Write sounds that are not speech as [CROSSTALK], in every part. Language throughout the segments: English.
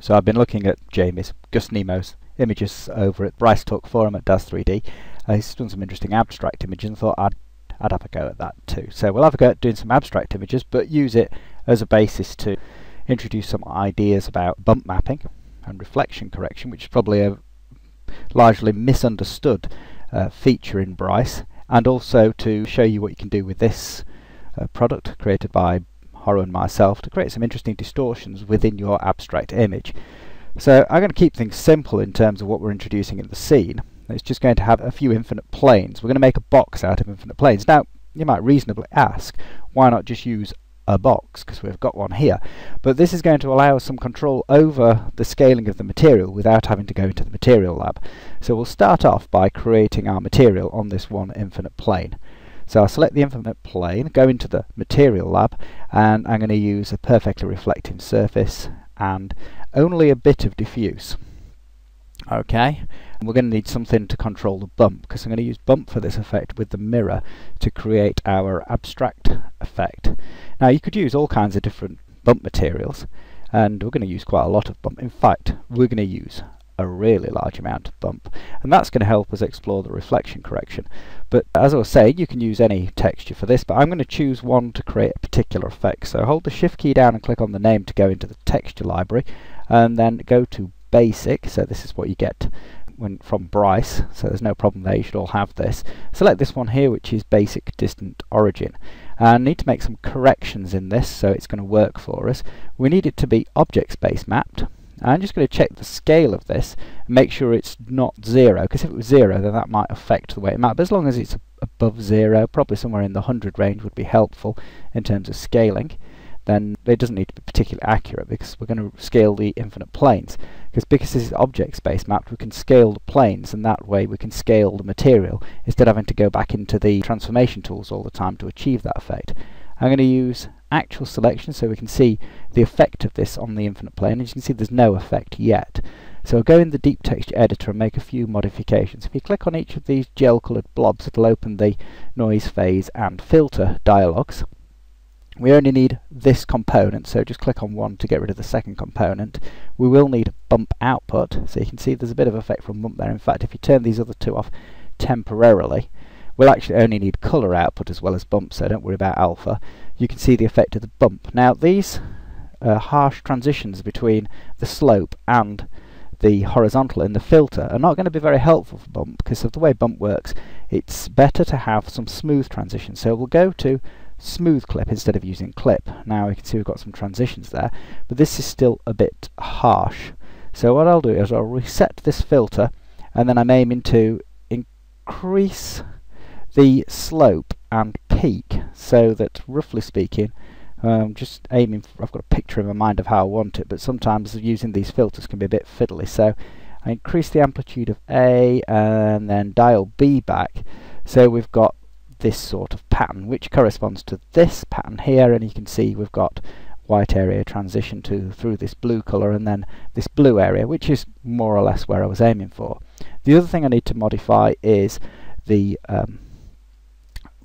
So I've been looking at Jamie's, GussNemo's images over at Bryce Talk Forum at Daz3D. Uh, he's done some interesting abstract images and thought I'd, I'd have a go at that too. So we'll have a go at doing some abstract images, but use it as a basis to introduce some ideas about bump mapping and reflection correction, which is probably a largely misunderstood uh, feature in Bryce, and also to show you what you can do with this uh, product created by Horo and myself to create some interesting distortions within your abstract image. So I'm going to keep things simple in terms of what we're introducing in the scene. It's just going to have a few infinite planes. We're going to make a box out of infinite planes. Now, you might reasonably ask, why not just use a box, because we've got one here. But this is going to allow us some control over the scaling of the material without having to go into the material lab. So we'll start off by creating our material on this one infinite plane. So I'll select the infinite plane, go into the material lab, and I'm going to use a perfectly reflecting surface and only a bit of diffuse. Okay, and we're going to need something to control the bump because I'm going to use bump for this effect with the mirror to create our abstract effect. Now you could use all kinds of different bump materials and we're going to use quite a lot of bump. In fact, we're going to use a really large amount of bump. And that's going to help us explore the reflection correction. But as I was saying you can use any texture for this but I'm going to choose one to create a particular effect. So hold the shift key down and click on the name to go into the texture library and then go to basic. So this is what you get when from Bryce. So there's no problem there you should all have this. Select this one here which is basic distant origin. And I need to make some corrections in this so it's going to work for us. We need it to be object space mapped I'm just going to check the scale of this and make sure it's not zero, because if it was zero then that might affect the way it maps. But as long as it's above zero, probably somewhere in the 100 range would be helpful in terms of scaling, then it doesn't need to be particularly accurate because we're going to scale the infinite planes. Because because this is object space mapped, we can scale the planes and that way we can scale the material instead of having to go back into the transformation tools all the time to achieve that effect. I'm going to use actual selection so we can see the effect of this on the infinite plane. As you can see there's no effect yet. So I'll go in the deep texture editor and make a few modifications. If you click on each of these gel coloured blobs it'll open the noise phase and filter dialogues. We only need this component so just click on one to get rid of the second component. We will need bump output so you can see there's a bit of effect from bump there. In fact if you turn these other two off temporarily We'll actually only need colour output as well as bump, so don't worry about alpha. You can see the effect of the bump. Now these uh, harsh transitions between the slope and the horizontal in the filter are not going to be very helpful for bump because of the way bump works it's better to have some smooth transitions so we'll go to smooth clip instead of using clip. Now you can see we've got some transitions there but this is still a bit harsh. So what I'll do is I'll reset this filter and then I'm aiming to increase the slope and peak so that roughly speaking um, just aiming for, I've got a picture in my mind of how I want it but sometimes using these filters can be a bit fiddly so I increase the amplitude of A and then dial B back so we've got this sort of pattern which corresponds to this pattern here and you can see we've got white area transition to through this blue colour and then this blue area which is more or less where I was aiming for. The other thing I need to modify is the um,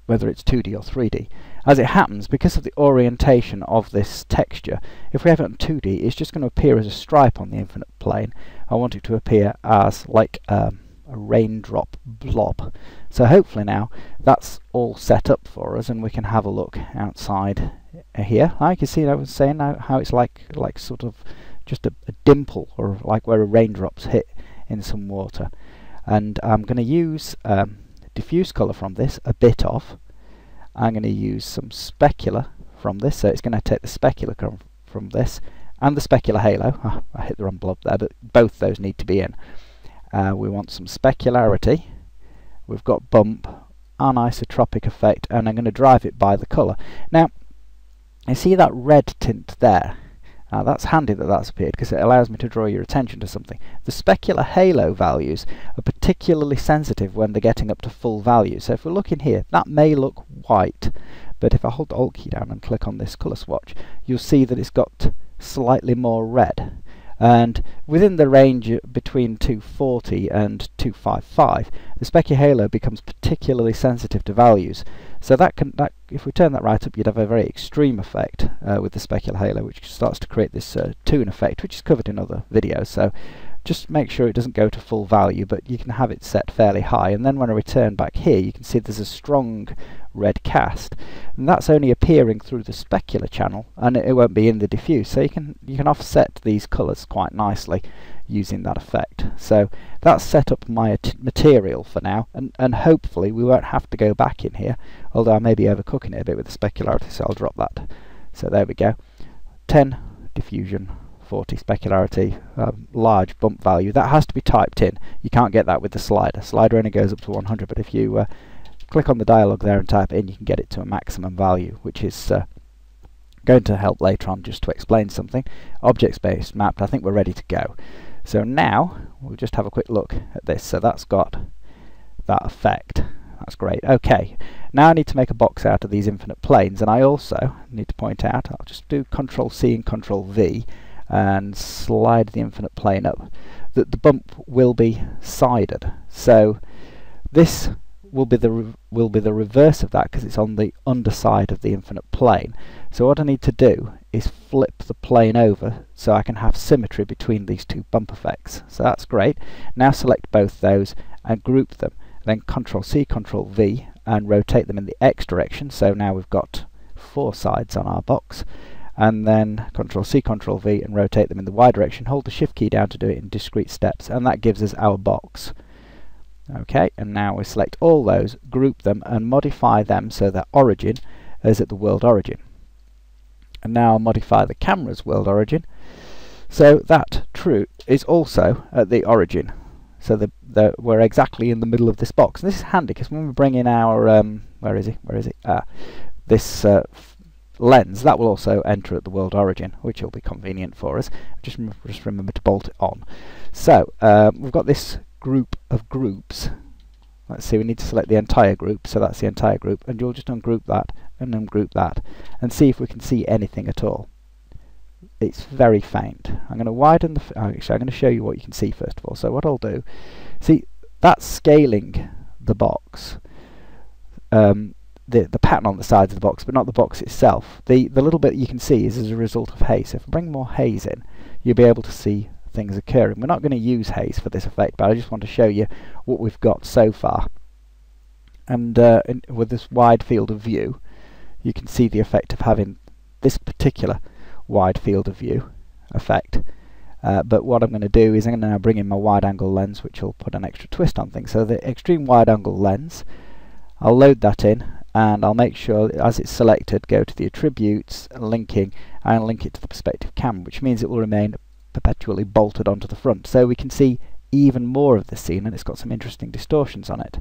whether it's 2D or 3D. As it happens, because of the orientation of this texture, if we have it on 2D, it's just going to appear as a stripe on the infinite plane. I want it to appear as like um, a raindrop blob. So hopefully now that's all set up for us and we can have a look outside here. I can see I was saying how it's like like sort of just a, a dimple or like where a raindrops hit in some water. And I'm going to use um, diffuse colour from this, a bit of. I'm going to use some specular from this, so it's going to take the specular from this and the specular halo. Oh, [LAUGHS] I hit the wrong blob there, but both those need to be in. Uh, we want some specularity. We've got bump, anisotropic effect, and I'm going to drive it by the colour. Now, you see that red tint there? Now that's handy that that's appeared because it allows me to draw your attention to something. The specular halo values are particularly sensitive when they're getting up to full value. So if we look in here, that may look white, but if I hold the Alt key down and click on this colour swatch, you'll see that it's got slightly more red. And within the range between 240 and 255 the specular halo becomes particularly sensitive to values. So that can that if we turn that right up you'd have a very extreme effect uh, with the specular halo which starts to create this uh, toon effect which is covered in other videos. So just make sure it doesn't go to full value but you can have it set fairly high. And then when I return back here you can see there's a strong red cast. And that's only appearing through the specular channel and it, it won't be in the diffuse. So you can you can offset these colours quite nicely using that effect. So that's set up my material for now and, and hopefully we won't have to go back in here although I may be overcooking it a bit with the specularity so I'll drop that. So there we go. 10 diffusion 40 specularity, um, large bump value. That has to be typed in. You can't get that with the slider. Slider only goes up to 100, but if you uh, click on the dialog there and type in, you can get it to a maximum value, which is uh, going to help later on just to explain something. Object space mapped, I think we're ready to go. So now, we'll just have a quick look at this. So that's got that effect. That's great. Okay, now I need to make a box out of these infinite planes, and I also need to point out, I'll just do Control C and Control V, and slide the infinite plane up, that the bump will be sided. So this will be the will be the reverse of that because it's on the underside of the infinite plane. So what I need to do is flip the plane over so I can have symmetry between these two bump effects. So that's great. Now select both those and group them. Then Control C, Control V and rotate them in the X direction. So now we've got four sides on our box and then Control C, Control V and rotate them in the Y direction. Hold the Shift key down to do it in discrete steps and that gives us our box. Okay, and now we select all those, group them and modify them so that origin is at the world origin. And now I'll modify the camera's world origin so that true is also at the origin. So the, the, we're exactly in the middle of this box. And this is handy because when we bring in our, um, where is he, where is he, ah, this uh, lens, that will also enter at the world origin, which will be convenient for us. Just, just remember to bolt it on. So, um, we've got this group of groups. Let's see, we need to select the entire group, so that's the entire group, and you'll just ungroup that, and ungroup that, and see if we can see anything at all. It's very faint. I'm going to widen the... actually, I'm going to show you what you can see first of all. So what I'll do... See, that's scaling the box. Um, the, the pattern on the sides of the box, but not the box itself. The, the little bit you can see is as a result of haze. So if I bring more haze in, you'll be able to see things occurring. We're not going to use haze for this effect, but I just want to show you what we've got so far. And uh, in, with this wide field of view, you can see the effect of having this particular wide field of view effect. Uh, but what I'm going to do is I'm going to now bring in my wide angle lens, which will put an extra twist on things. So the extreme wide angle lens, I'll load that in and I'll make sure as it's selected go to the attributes linking and link it to the perspective camera which means it will remain perpetually bolted onto the front so we can see even more of the scene and it's got some interesting distortions on it.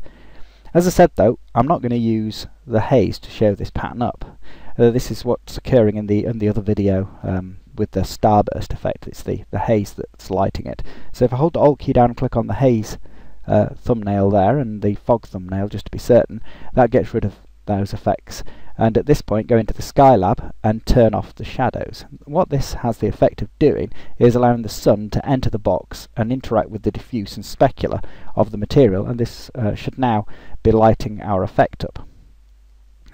As I said though I'm not going to use the haze to show this pattern up. Uh, this is what's occurring in the in the other video um, with the starburst effect. It's the, the haze that's lighting it. So if I hold the Alt key down and click on the haze uh, thumbnail there and the fog thumbnail just to be certain, that gets rid of those effects and at this point go into the Skylab and turn off the shadows. What this has the effect of doing is allowing the sun to enter the box and interact with the diffuse and specular of the material and this uh, should now be lighting our effect up.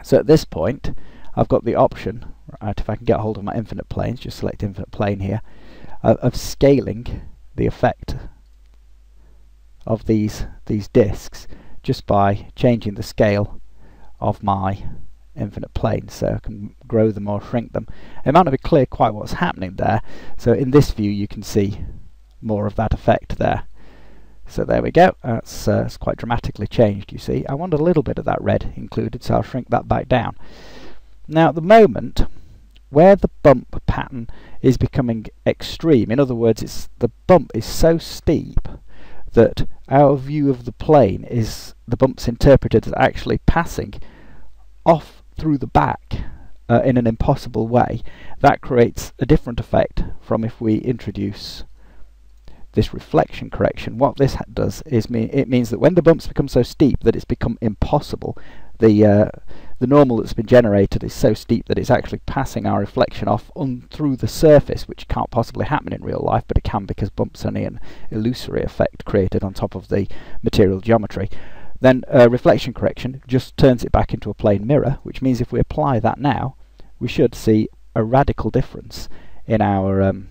So at this point I've got the option, right, if I can get hold of my infinite planes, just select infinite plane here, of scaling the effect of these these discs just by changing the scale of my infinite planes so I can grow them or shrink them. It might not be clear quite what's happening there so in this view you can see more of that effect there. So there we go, that's uh, it's quite dramatically changed you see. I want a little bit of that red included so I'll shrink that back down. Now at the moment where the bump pattern is becoming extreme, in other words it's the bump is so steep that our view of the plane is the bumps interpreted as actually passing off through the back uh, in an impossible way, that creates a different effect from if we introduce this reflection correction. What this does is mean it means that when the bumps become so steep that it's become impossible, the uh, the normal that's been generated is so steep that it's actually passing our reflection off on through the surface, which can't possibly happen in real life, but it can because bump's only an illusory effect created on top of the material geometry. Then uh, reflection correction just turns it back into a plane mirror, which means if we apply that now, we should see a radical difference in our um,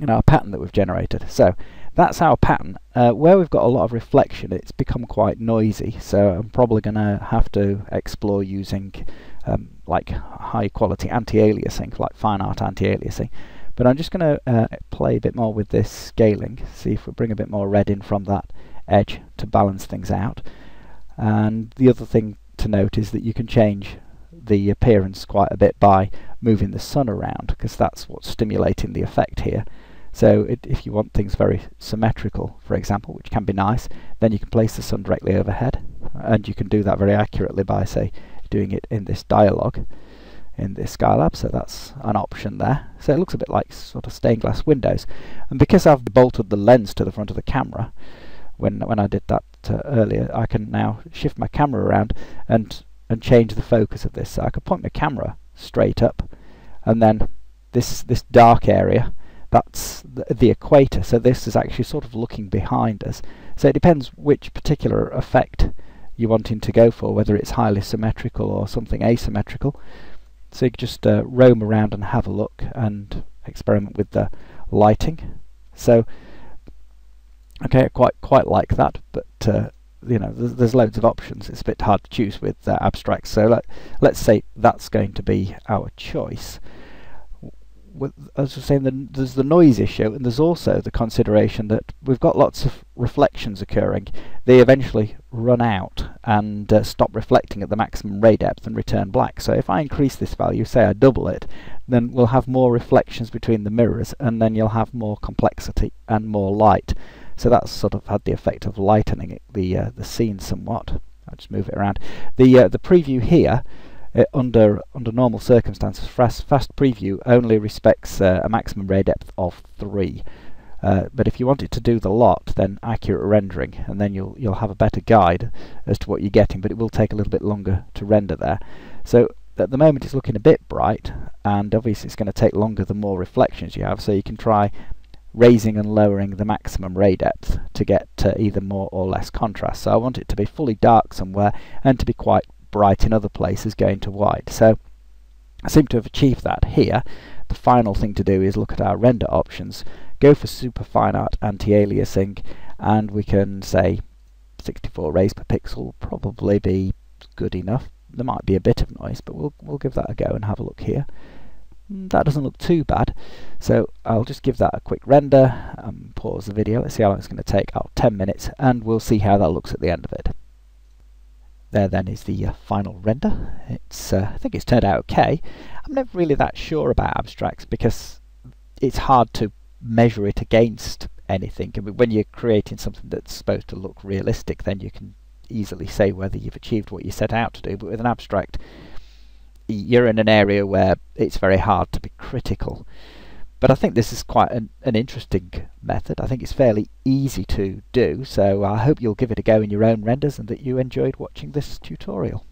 in our pattern that we've generated. So that's our pattern. Uh, where we've got a lot of reflection, it's become quite noisy, so I'm probably going to have to explore using um, like high quality anti-aliasing, like fine art anti-aliasing. But I'm just going to uh, play a bit more with this scaling, see if we bring a bit more red in from that edge to balance things out. And the other thing to note is that you can change the appearance quite a bit by moving the sun around, because that's what's stimulating the effect here. So it, if you want things very symmetrical, for example, which can be nice, then you can place the sun directly overhead. And you can do that very accurately by, say, doing it in this dialogue in this Skylab, so that's an option there. So it looks a bit like sort of stained glass windows. And because I've bolted the lens to the front of the camera, when when I did that uh, earlier, I can now shift my camera around and and change the focus of this. So I could point my camera straight up, and then this this dark area that's the, the, equator. So this is actually sort of looking behind us. So it depends which particular effect you're wanting to go for whether it's highly symmetrical or something asymmetrical. So you can just uh, roam around and have a look and experiment with the lighting. So okay quite quite like that but uh, you know there's, there's, loads of options. It's a bit hard to choose with uh, abstracts so let, let's say that's going to be our choice as I was saying, the, there's the noise issue, and there's also the consideration that we've got lots of reflections occurring. They eventually run out and uh, stop reflecting at the maximum ray depth and return black. So if I increase this value, say I double it, then we'll have more reflections between the mirrors, and then you'll have more complexity and more light. So that's sort of had the effect of lightening it, the uh, the scene somewhat. I'll just move it around. The uh, the preview here uh, under under normal circumstances, fast, fast preview only respects uh, a maximum ray depth of three. Uh, but if you want it to do the lot, then accurate rendering, and then you'll you'll have a better guide as to what you're getting. But it will take a little bit longer to render there. So at the moment it's looking a bit bright, and obviously it's going to take longer the more reflections you have. So you can try raising and lowering the maximum ray depth to get uh, either more or less contrast. So I want it to be fully dark somewhere and to be quite bright in other places going to white. So I seem to have achieved that here. The final thing to do is look at our render options, go for super fine art anti-aliasing, and we can say 64 rays per pixel probably be good enough. There might be a bit of noise, but we'll, we'll give that a go and have a look here. Mm, that doesn't look too bad, so I'll just give that a quick render, and pause the video, let's see how long it's going to take, oh, 10 minutes, and we'll see how that looks at the end of it. There then is the uh, final render. It's uh, I think it's turned out okay. I'm never really that sure about abstracts because it's hard to measure it against anything. I mean, when you're creating something that's supposed to look realistic, then you can easily say whether you've achieved what you set out to do. But with an abstract, you're in an area where it's very hard to be critical. But I think this is quite an, an interesting method. I think it's fairly easy to do, so I hope you'll give it a go in your own renders and that you enjoyed watching this tutorial.